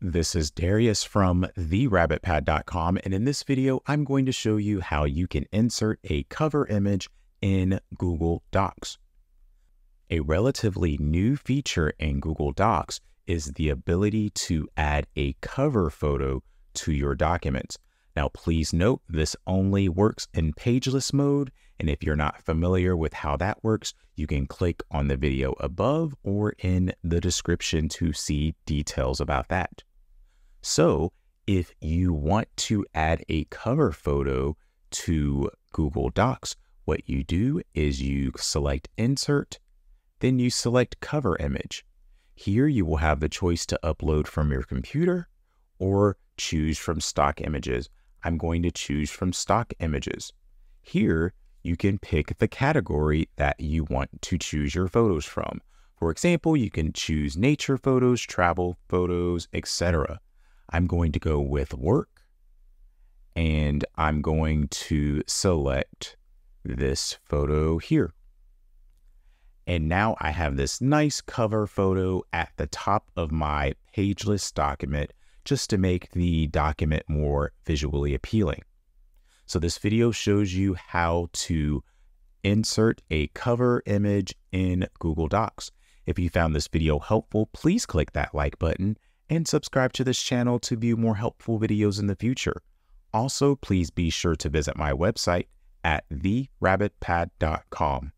This is Darius from therabbitpad.com, and in this video, I'm going to show you how you can insert a cover image in Google Docs. A relatively new feature in Google Docs is the ability to add a cover photo to your documents. Now, please note this only works in pageless mode. And if you're not familiar with how that works, you can click on the video above or in the description to see details about that. So, if you want to add a cover photo to Google Docs, what you do is you select Insert, then you select Cover Image. Here you will have the choice to upload from your computer or choose from stock images. I'm going to choose from stock images. Here, you can pick the category that you want to choose your photos from. For example, you can choose nature photos, travel photos, etc. I'm going to go with work and I'm going to select this photo here. And now I have this nice cover photo at the top of my pageless document just to make the document more visually appealing. So this video shows you how to insert a cover image in Google Docs. If you found this video helpful, please click that like button and subscribe to this channel to view more helpful videos in the future. Also, please be sure to visit my website at therabbitpad.com.